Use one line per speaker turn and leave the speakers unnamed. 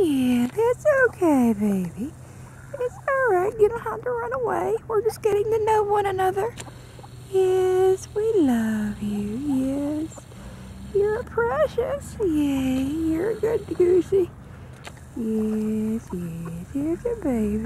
Yeah, that's okay, baby. It's alright. You don't have to run away. We're just getting to know one another. Yes, we love you. Yes. You're precious. Yay, you're a good goosey. Yes, yes, yes, your baby.